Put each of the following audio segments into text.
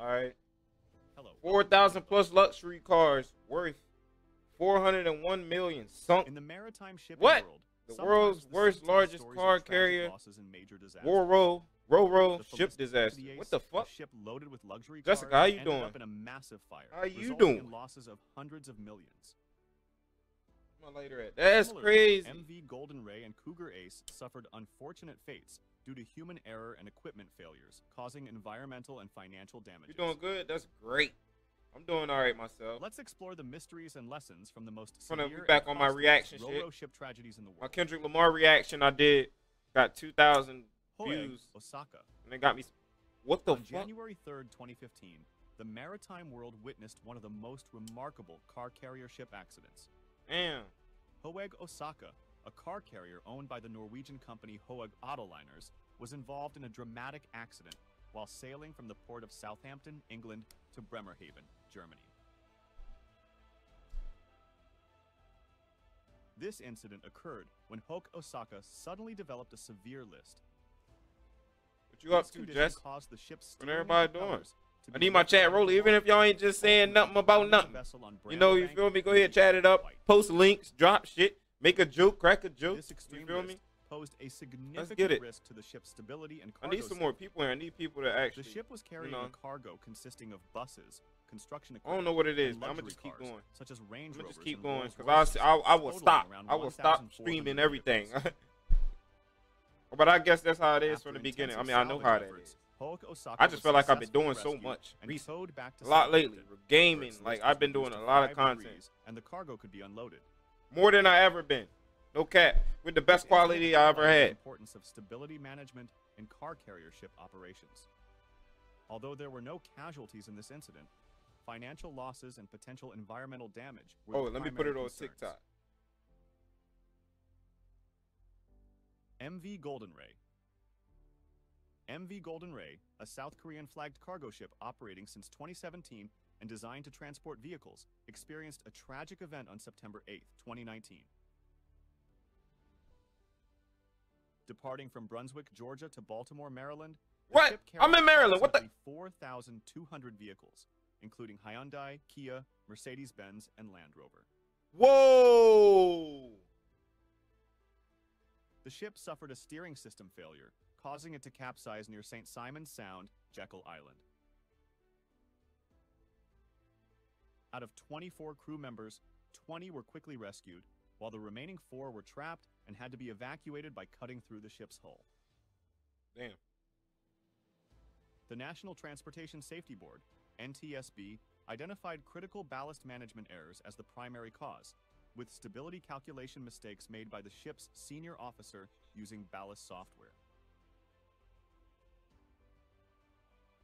All right. Hello. Four thousand plus luxury cars worth four hundred and one million sunk. In the maritime shipping What? world, The world's the worst largest car carrier, losses and major disasters. Roro, Roro ship disaster. What the fuck? ship loaded with luxury Jessica, how you doing? Up in a massive fire. How you doing? In losses of hundreds of millions. Lighter at? That's Similarly, crazy. MV Golden Ray and Cougar Ace suffered unfortunate fates due to human error and equipment failures, causing environmental and financial damage. You're doing good? That's great. I'm doing all right myself. Let's explore the mysteries and lessons from the most Wanna severe be back on my reaction shit? ship tragedies in the world. My. Kendrick Lamar reaction I did got two thousand views, Osaka. and it got me. What the On fuck? January 3rd, 2015, the maritime world witnessed one of the most remarkable car carrier ship accidents. Damn. Hoegh Osaka, a car carrier owned by the Norwegian company Hoegh Autoliners, was involved in a dramatic accident while sailing from the port of Southampton, England to Bremerhaven, Germany. This incident occurred when Hoegh Osaka suddenly developed a severe list. What you up to, Jess? caused the ship's What everybody doing? to I need my chat rolling, even if y'all ain't just saying nothing about nothing. You know, you feel me? Go ahead, chat it up, post links, drop shit, make a joke, crack a joke. This You extreme feel risk me? posed a get significant it. risk to the ship's stability and cargo. I need some more people here. I need people to actually. The ship was carrying know. a cargo consisting of buses, construction equipment. I don't know what it is. I'm gonna just keep cars, going. such as Range I'm gonna Rovers just keep going because I, I, I will stop. I will stop 1,400 streaming everything. but I guess that's how it is After from the beginning. I mean, I know how that Osaka I just feel like I've been doing so much recently. A lot lately. Gaming, like I've been doing a lot of content. and the cargo could be unloaded. More than I ever been. No cap. With the best quality I ever had. importance of stability management and car carrier ship operations. Although there were no casualties in this incident, financial losses and potential environmental damage were Oh, let me put it on concerns. TikTok. MV Golden Ray. MV Golden Ray, a South Korean flagged cargo ship operating since 2017 and designed to transport vehicles, experienced a tragic event on September 8, 2019. Departing from Brunswick, Georgia to Baltimore, Maryland, the What? ship I'm carried in Maryland. What the- 4,200 vehicles, including Hyundai, Kia, Mercedes-Benz, and Land Rover. Whoa! The ship suffered a steering system failure, causing it to capsize near St. Simon's Sound, Jekyll Island. Out of 24 crew members, 20 were quickly rescued, while the remaining four were trapped and had to be evacuated by cutting through the ship's hull. Damn. The National Transportation Safety Board, NTSB, identified critical ballast management errors as the primary cause, with stability calculation mistakes made by the ship's senior officer using ballast software.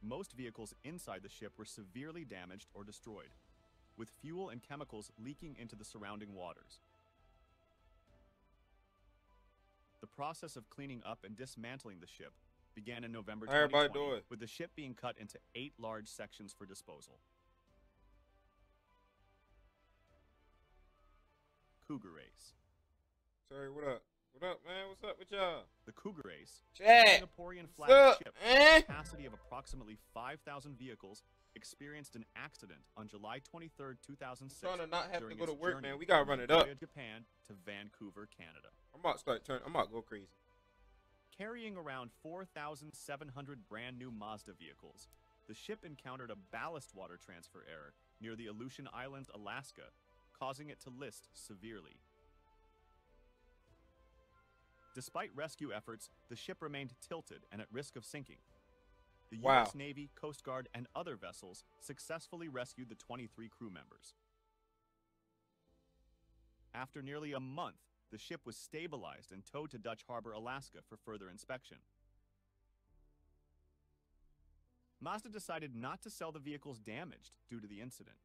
Most vehicles inside the ship were severely damaged or destroyed, with fuel and chemicals leaking into the surrounding waters. The process of cleaning up and dismantling the ship began in November 2020, with the ship being cut into eight large sections for disposal. Cougar Ace. Sorry, what up? What up, man? What's up with y'all? The Cougar Ace, a Chat. Singaporean flagged ship man? capacity of approximately 5,000 vehicles, experienced an accident on July 23, 2006. trying to not have to go to work, man. We gotta run it up. Japan to Vancouver, Canada. I'm about to start turning. I'm about to go crazy. Carrying around 4,700 brand new Mazda vehicles, the ship encountered a ballast water transfer error near the Aleutian Islands, Alaska, causing it to list severely. Despite rescue efforts, the ship remained tilted and at risk of sinking. The Wow. U.S. Navy, Coast Guard, and other vessels successfully rescued the 23 crew members. After nearly a month, the ship was stabilized and towed to Dutch Harbor, Alaska for further inspection. Mazda decided not to sell the vehicles damaged due to the incident.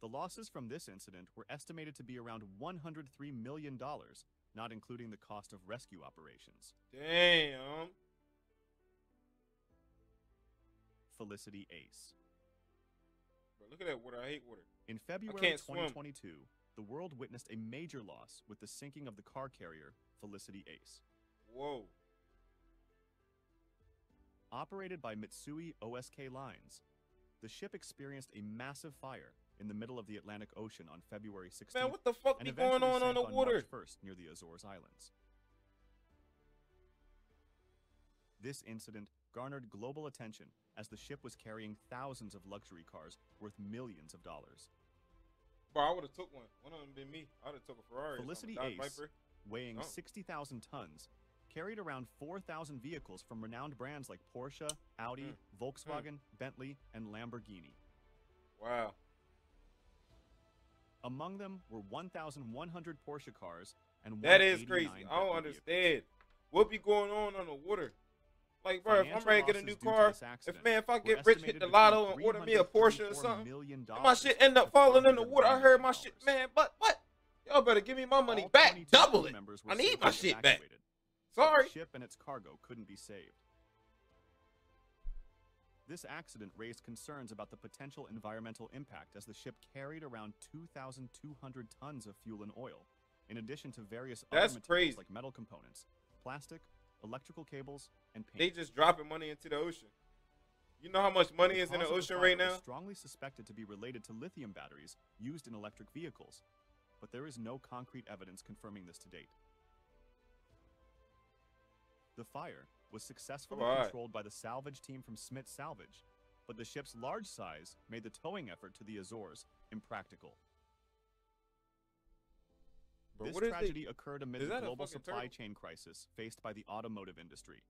The losses from this incident were estimated to be around $103 million, not including the cost of rescue operations. Damn. Felicity Ace. Bro, look at that water. I hate water. In February can't swim. 2022, the world witnessed a major loss with the sinking of the car carrier Felicity Ace. Whoa. operated by Mitsui OSK Lines. The ship experienced a massive fire in the middle of the Atlantic Ocean on February 16th Man, what the fuck be going on on the on water? 1st near the Azores Islands. This incident garnered global attention as the ship was carrying thousands of luxury cars worth millions of dollars. Bro, I would have took one. One of them been me. I would have took a Ferrari. Felicity Ace, Viper. weighing Oh. 60,000 tons, carried around 4,000 vehicles from renowned brands like Porsche, Audi, Mm. Volkswagen, Bentley, and Lamborghini. Wow. Among them were 1,100 Porsche cars and That is 189 crazy. I don't understand. What be going on on the water? Like, bro, if I'm ready to get a new car, if man, if I get rich, hit the lotto and order me a Porsche or something, my shit end up falling in the water. I heard my shit, man. But what? Y'all better give me my money back, double it. I need my shit back. evacuated, but Sorry. The ship and its cargo couldn't be saved. This accident raised concerns about the potential environmental impact as the ship carried around 2,200 tons of fuel and oil, in addition to various That's other materials crazy. like metal components, plastic, electrical cables, and paint. They just dropping money into the ocean. You know how much money is in the ocean right now? strongly suspected to be related to lithium batteries used in electric vehicles, but there is no concrete evidence confirming this to date. The fire was successfully Alright. controlled by the salvage team from Smit Salvage, but the ship's large size made the towing effort to the Azores impractical. Bro, this what is they- tragedy occurred amid the global supply turtle? chain crisis faced by the automotive industry,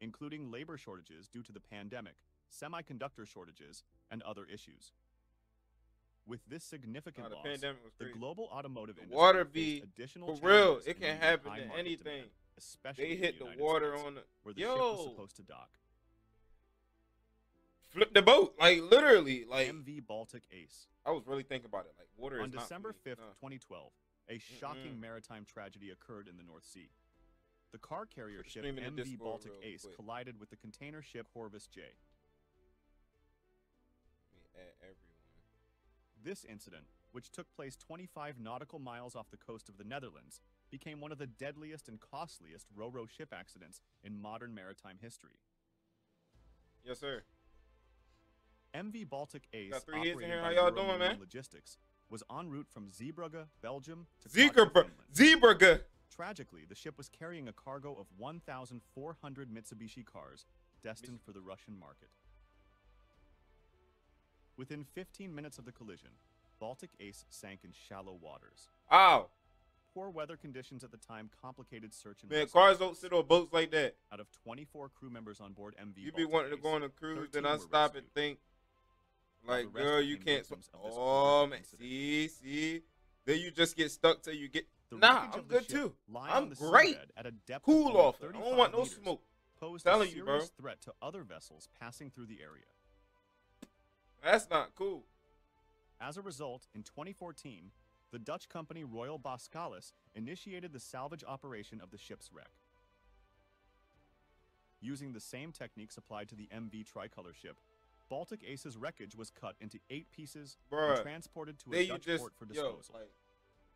including labor shortages due to the pandemic, semiconductor shortages, and other issues. With this significant Nah, the loss, the global automotive industry water be- additional For real, it can happen to anything. demand, especially They hit the United water States, on the where the ship was supposed to dock. flip the boat, like literally, like MV Baltic Ace. I was really thinking about it. Like water On December. 5th, Nah. 2012, a shocking Mm-mm. maritime tragedy occurred in the North Sea. The car carrier ship MV Baltic Ace quick. collided with the container ship Corvus J. Let me add everyone. This incident, which took place 25 nautical miles off the coast of the Netherlands, became one of the deadliest and costliest ro-ro ship accidents in modern maritime history. Yes, sir. MV Baltic Ace, Got three hits in here. How y'all doing, man? Logistics, was en route from Zeebrugge, Belgium, to Finland. zebra. Tragically, the ship was carrying a cargo of 1,400 Mitsubishi cars destined for the Russian market. Within 15 minutes of the collision, Baltic Ace sank in shallow waters. Ow, Poor weather conditions at the time complicated search and man, rescue cars don't sit on boats like that. Out of 24 crew members on board MV You be Baltic wanting to go on a cruise, then 13 I stop and think, like, girl, you can't. sw- victims of this Oh man, incident. see, see. Then you just get stuck till you get. The Nah, I'm good too. I'm the great. At a depth Cool of off. I don't want no meters, smoke. Posed Telling a you, serious bro. threat to other vessels passing through the area. That's not cool. As a result, in 2014, the Dutch company Royal Boskalis initiated the salvage operation of the ship's wreck. Using the same techniques applied to the MV Tricolor ship, Baltic Ace's wreckage was cut into eight pieces and transported to a Dutch just port for yo, disposal. like,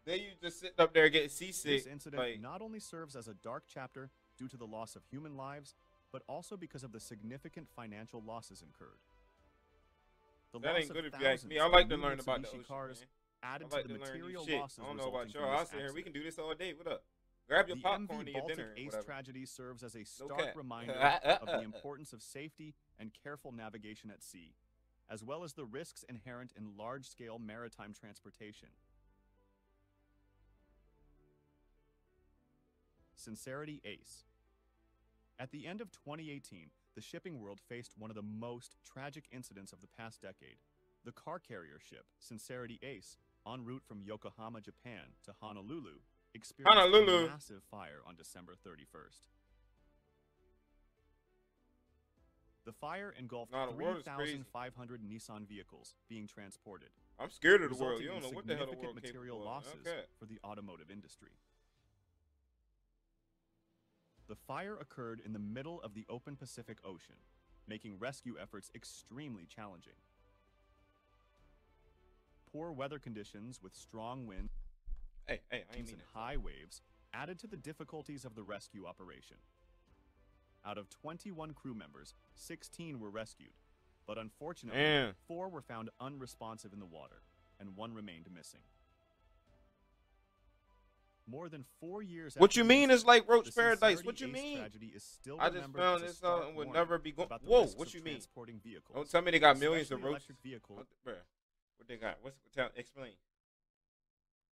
then you just sitting up there getting seasick. this incident like, not only serves as a dark chapter due to the loss of human lives, but also because of the significant financial losses incurred. The that ain't good if you ask me. I like to learn about the ocean. cars man. Added I like to the to material losses I don't know about y'all. I'll sit here. We can do this all day. What up? Grab your the popcorn MV and your Baltic dinner. Ace tragedy serves as a stark reminder of the importance of safety and careful navigation at sea, as well as the risks inherent in large-scale maritime transportation. Sincerity Ace. At the end of 2018, the shipping world faced one of the most tragic incidents of the past decade. The car carrier ship, Sincerity Ace, en route from Yokohama, Japan to Honolulu, experienced Honolulu. a massive fire on December 31st. The fire engulfed Nah, the world is crazy. 3,500 Nissan vehicles being transported, I'm scared of the world. You don't know what the hell the significant world material losses Okay. for the automotive industry. The fire occurred in the middle of the open Pacific Ocean, making rescue efforts extremely challenging. Poor weather conditions with strong winds Hey, hey, I and mean that. high waves added to the difficulties of the rescue operation. Out of 21 crew members, 16 were rescued, but unfortunately, Man. four were found unresponsive in the water, and one remained missing. More than four years. What you mean it's like Roach Paradise? What you mean? Tragedy is still I just found this out and would never be go- about the Whoa, what you mean? Vehicles. Don't tell me they got millions of electric vehicles. Bruh, what they got? What's tell? Explain.